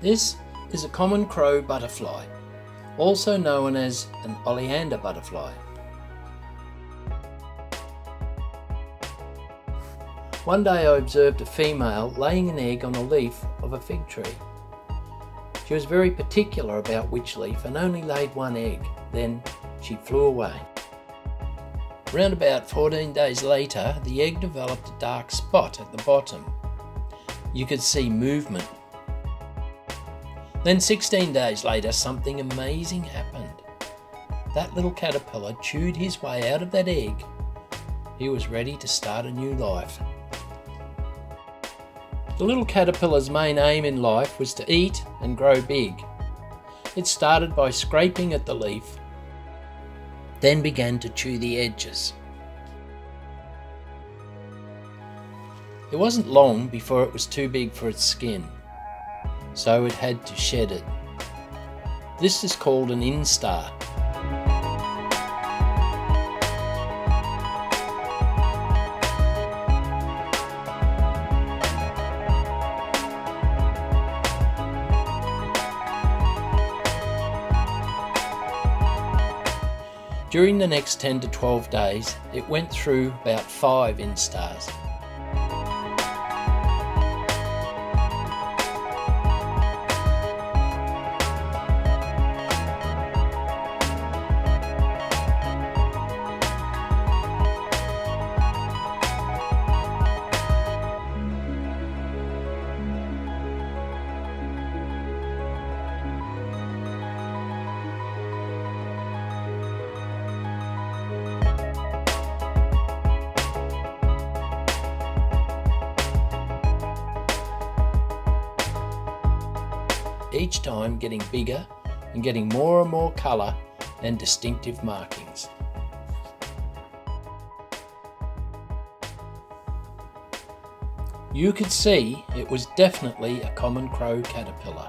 This is a common crow butterfly, also known as an oleander butterfly. One day I observed a female laying an egg on a leaf of a fig tree. She was very particular about which leaf and only laid one egg, then she flew away. Round about 14 days later, the egg developed a dark spot at the bottom. You could see movement then 16 days later, something amazing happened. That little caterpillar chewed his way out of that egg. He was ready to start a new life. The little caterpillar's main aim in life was to eat and grow big. It started by scraping at the leaf, then began to chew the edges. It wasn't long before it was too big for its skin so it had to shed it. This is called an instar. During the next 10 to 12 days, it went through about 5 instars. Each time getting bigger and getting more and more colour and distinctive markings. You could see it was definitely a common crow caterpillar.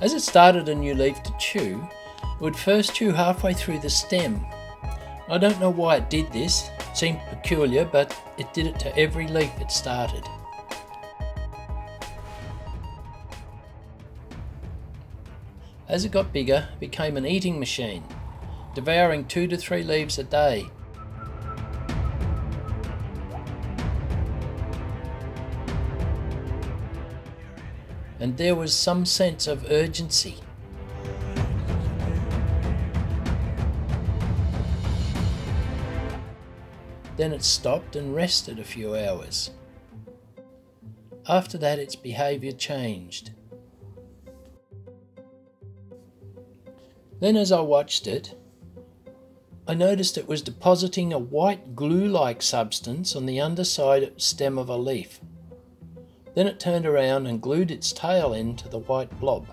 As it started a new leaf to chew, it would first chew halfway through the stem. I don't know why it did this, it seemed peculiar, but it did it to every leaf it started. As it got bigger, it became an eating machine, devouring two to three leaves a day. And there was some sense of urgency. Then it stopped and rested a few hours. After that, its behaviour changed. Then as I watched it, I noticed it was depositing a white glue-like substance on the underside stem of a leaf. Then it turned around and glued its tail end to the white blob.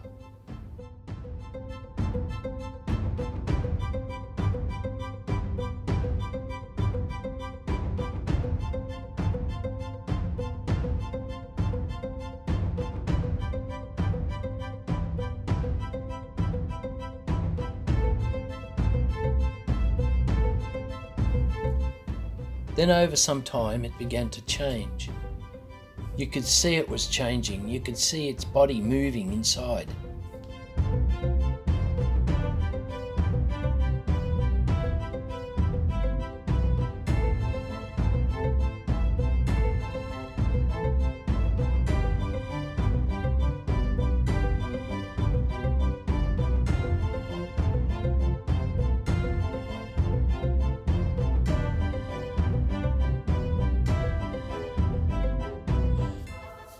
Then over some time it began to change. You could see it was changing, you could see its body moving inside.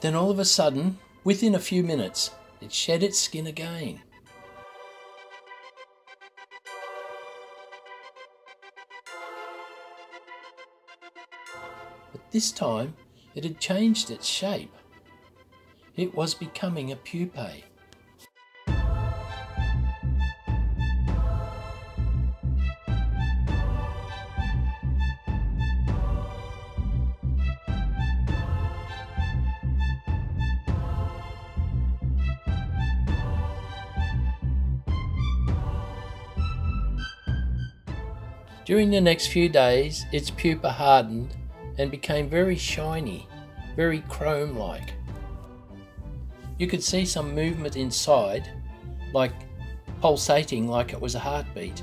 Then all of a sudden, within a few minutes, it shed its skin again. But this time, it had changed its shape. It was becoming a pupae. During the next few days, its pupa hardened and became very shiny, very chrome like. You could see some movement inside, like pulsating like it was a heartbeat.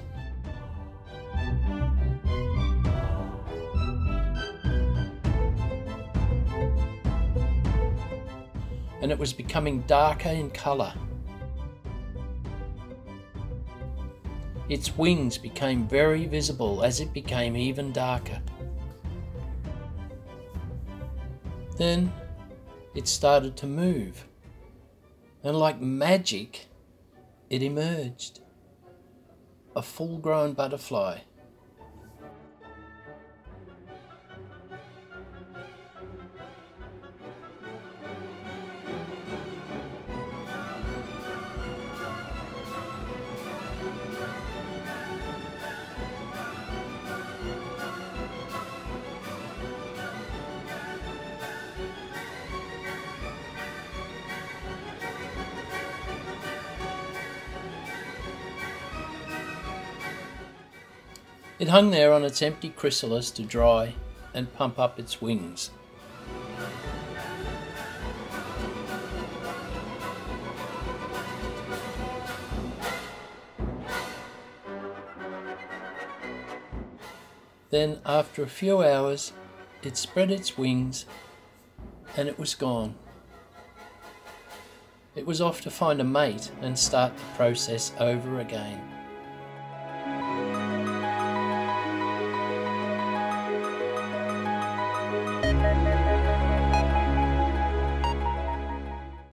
And it was becoming darker in colour. Its wings became very visible as it became even darker. Then it started to move, and like magic, it emerged a full grown butterfly. It hung there on its empty chrysalis to dry and pump up its wings. Then, after a few hours, it spread its wings and it was gone. It was off to find a mate and start the process over again.